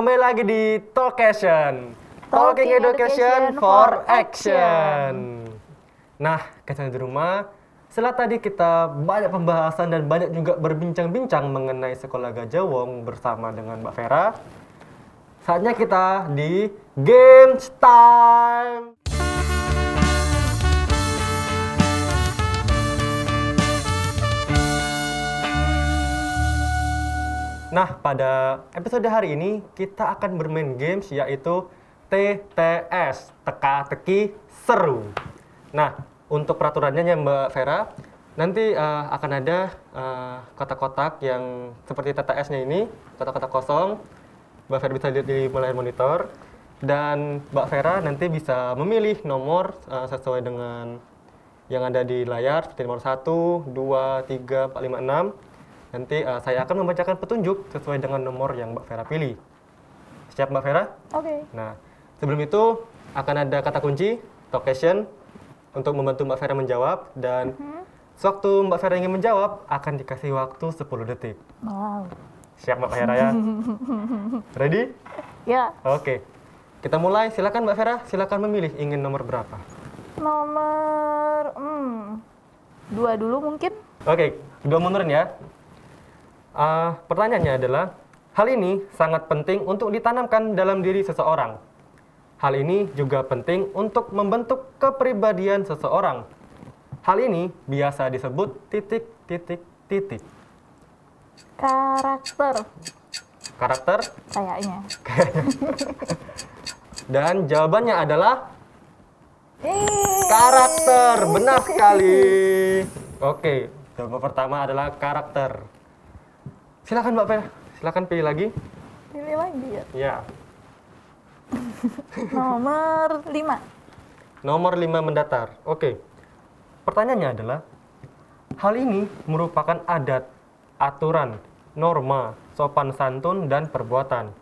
lagi di Talkation. Talking Talking Education Education for Action. Nah, kalian di rumah, setelah tadi kita banyak pembahasan dan banyak juga berbincang-bincang mengenai sekolah Gajah Wong bersama dengan Mbak Vera, saatnya kita di Games Time. Nah, pada episode hari ini kita akan bermain games yaitu TTS, teka-teki seru. Nah, untuk peraturannya ya Mbak Vera, nanti eh, akan ada eh, kotak-kotak yang seperti TTS-nya ini, kotak-kotak kosong. Mbak Vera bisa lihat di layar monitor dan Mbak Vera nanti bisa memilih nomor eh, sesuai dengan yang ada di layar seperti nomor 1, 2, 3, 4, 5, 6. Nanti eh, saya akan membacakan petunjuk sesuai dengan nomor yang Mbak Vera pilih. Siap Mbak Vera? Oke. Nah, sebelum itu akan ada kata kunci, talk question, untuk membantu Mbak Vera menjawab. Dan sewaktu Mbak Vera ingin menjawab, akan dikasih waktu 10 detik. Wow. Siap Mbak Vera ya? Ready? Ya, Oke. Kita mulai, silakan Mbak Vera, silakan memilih ingin nomor berapa. nomor hmm, dua dulu mungkin. Oke, dua mundurin ya. Ah, pertanyaannya adalah, hal ini sangat penting untuk ditanamkan dalam diri seseorang. Hal ini juga penting untuk membentuk kepribadian seseorang. Hal ini biasa disebut titik, titik, titik. Karakter Karakter, kayaknya. dan jawabannya adalah karakter. Benar sekali. Oke, jawaban pertama adalah karakter. Silakan Mbak Vera, silakan pilih lagi. pilih lagi ya. Ya, Nomor lima. Nomor 5 mendatar. Oke. Pertanyaannya adalah hal ini merupakan adat, aturan, norma, sopan santun dan perbuatan.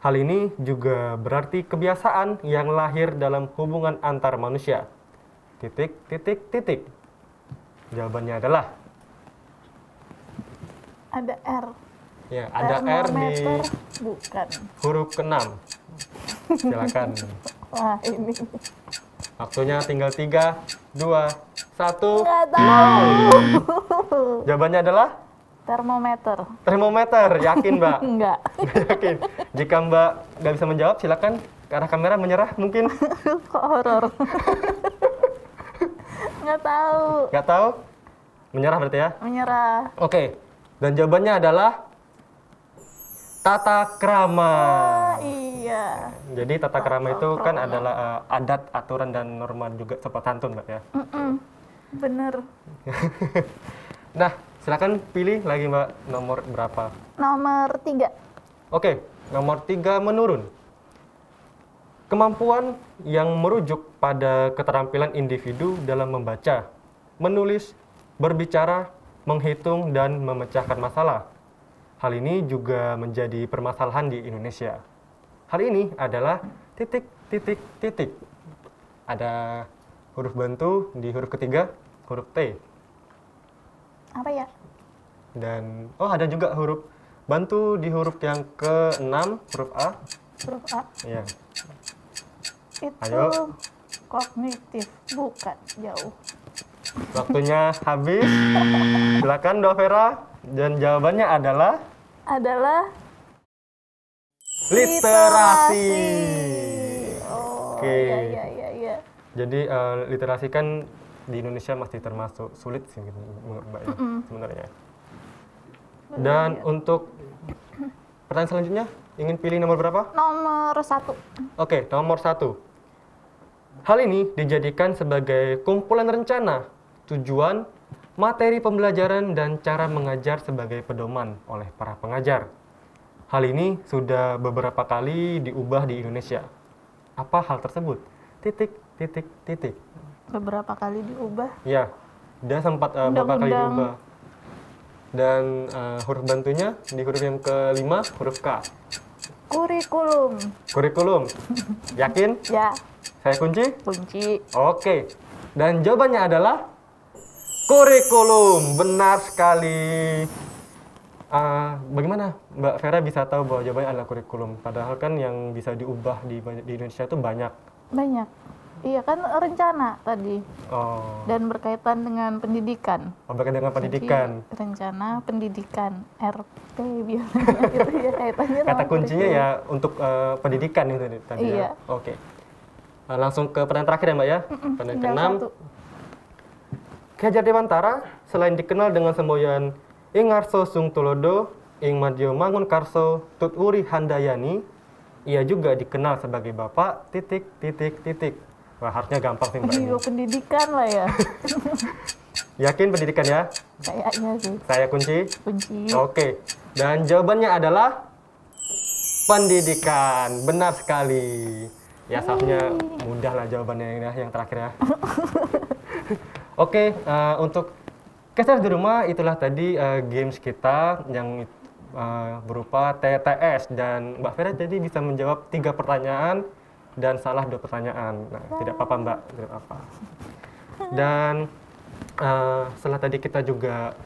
Hal ini juga berarti kebiasaan yang lahir dalam hubungan antar manusia. Titik, titik, titik. Jawabannya adalah Ada R. ya ada R di Termometer. Bukan. huruf ke-6. Silakan. Wah ini. Waktunya tinggal 3, 2, 1. Nggak tahu. Jawabannya adalah Termometer. termometer. Yakin, Mbak? Enggak. Yakin. Jika Mbak nggak bisa menjawab, silakan ke arah kamera menyerah mungkin. Kok horor? Nggak tahu. Nggak tahu? Menyerah berarti ya? Menyerah. Oke. Dan jawabannya adalah tata krama. Ah, iya. Jadi tata krama itu kan krama. adalah eh, adat, aturan dan norma juga sopan santun, Mbak ya. Mm-mm. Bener. Nah, silakan pilih lagi Mbak nomor berapa. Nomor tiga. Oke, nomor tiga menurun. Kemampuan yang merujuk pada keterampilan individu dalam membaca, menulis, berbicara, menghitung, dan memecahkan masalah. Hal ini juga menjadi permasalahan di Indonesia. Hal ini adalah titik, titik, titik. Ada huruf bantu di huruf ketiga, huruf T. Apa ya? Dan, oh ada juga huruf bantu di huruf yang ke-6, huruf A. Huruf A. Iya. Itu Ayo. kognitif. Bukan. Jauh. Waktunya habis. Silakan Mbak Vera. Dan jawabannya adalah Adalah literasi. Oh, Oke. iya iya iya iya. Jadi eh, literasi kan di Indonesia masih termasuk sulit sih gitu, Mbak ya, sebenarnya. Dan untuk pertanyaan selanjutnya, ingin pilih nomor berapa? Nomor satu. Oke, nomor satu. Hal ini dijadikan sebagai kumpulan rencana, tujuan, materi pembelajaran, dan cara mengajar sebagai pedoman oleh para pengajar. Hal ini sudah beberapa kali diubah di Indonesia. Apa hal tersebut? Titik, titik, titik. Beberapa kali diubah. Ya, dia sempat eh, beberapa kali diubah. Dan eh, huruf bantunya di huruf yang kelima, huruf K. Kurikulum. Kurikulum. Yakin? Ya, Saya kunci? kunci. Oke. Dan jawabannya adalah kurikulum. Benar sekali. ah, bagaimana Mbak Vera bisa tahu bahwa jawabannya adalah kurikulum? Padahal kan yang bisa diubah di, di Indonesia itu banyak. Banyak. Iya kan rencana tadi Oh, dan berkaitan dengan pendidikan. oh, berkaitan dengan Jadi, pendidikan. rencana pendidikan RP biasanya gitu ya kaitannya Kata kuncinya ya untuk eh, pendidikan itu tadi Iya. ya. Oke. Ah, langsung ke pertanyaan terakhir ya Mbak ya. Pertanyaan Tinggal keenam. Hajar Dewantara selain dikenal dengan semboyan Ing Arso Sung Tulodo, Ing Madyo Mangun Karso, Tut Uri Handayani, ia juga dikenal sebagai Bapak titik titik titik. Wah, harusnya gampang sih Mbak pendidikan lah ya Yakin pendidikan ya? kayaknya sih Saya kunci. kunci. Oke. Dan jawabannya adalah pendidikan. Benar sekali. Ya, seharusnya mudah lah jawabannya ya, yang terakhir ya. Oke, eh, untuk Kesers di rumah itulah tadi eh, games kita yang eh, berupa TTS dan Mbak Vera jadi bisa menjawab tiga pertanyaan dan salah dua pertanyaan. Nah, tidak apa-apa Mbak, tidak apa. Dan eh, setelah tadi kita juga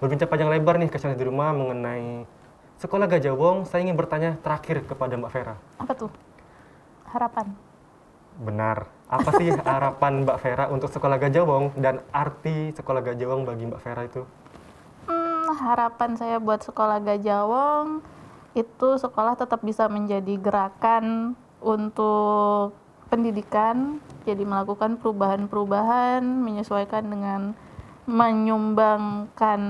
berbincang panjang lebar nih Kesers di rumah mengenai sekolah Gajah Wong, saya ingin bertanya terakhir kepada Mbak Vera. Apa tuh? Harapan. Benar. Apa sih harapan Mbak Vera untuk sekolah Gajah Wong dan arti sekolah Gajah Wong bagi Mbak Vera itu? Hmm, harapan saya buat sekolah Gajawong itu sekolah tetap bisa menjadi gerakan untuk pendidikan, jadi melakukan perubahan-perubahan menyesuaikan dengan menyumbangkan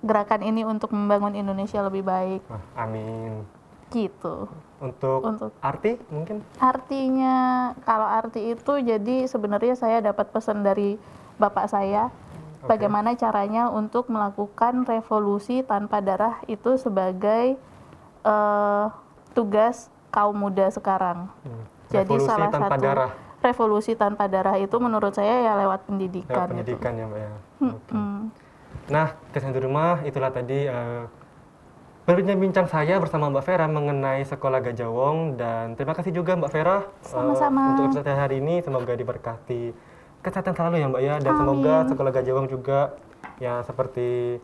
gerakan ini untuk membangun Indonesia lebih baik amin. Gitu. Untuk, Untuk arti mungkin? artinya kalau arti itu jadi sebenarnya saya dapat pesan dari bapak saya Oke. bagaimana caranya untuk melakukan revolusi tanpa darah itu sebagai eh, tugas kaum muda sekarang. Hmm. Jadi Revolusi salah tanpa satu darah. revolusi tanpa darah itu menurut saya ya lewat Lewat pendidikan. itu. pendidikan ya Mbak ya. Mm-mm. Nah, kesan di rumah itulah tadi eh, berbincang-bincang saya bersama Mbak Vera mengenai sekolah Gajah Wong dan terima kasih juga Mbak Vera Sama-sama. untuk episode hari ini semoga diberkati kesehatan selalu ya Mbak ya dan semoga Amin. sekolah Gajah Wong juga ya seperti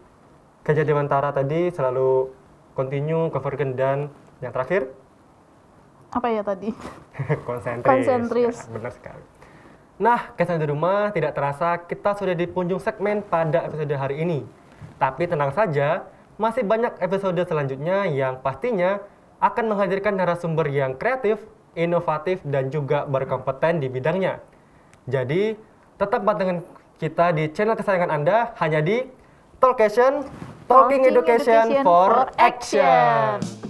Gajah Dewantara tadi selalu continue confident dan yang terakhir Apa ya tadi? konsentris. Konsentris. Ya, benar sekali. Nah, kesan di rumah tidak terasa kita sudah di penghujung segmen pada episode hari ini. Tapi tenang saja, masih banyak episode selanjutnya yang pastinya akan menghadirkan narasumber yang kreatif, inovatif, dan juga berkompeten di bidangnya. Jadi, tetap pantengin kita di channel kesayangan Anda hanya di Talkation, Talking, Talking Education, Education for for Action. Action.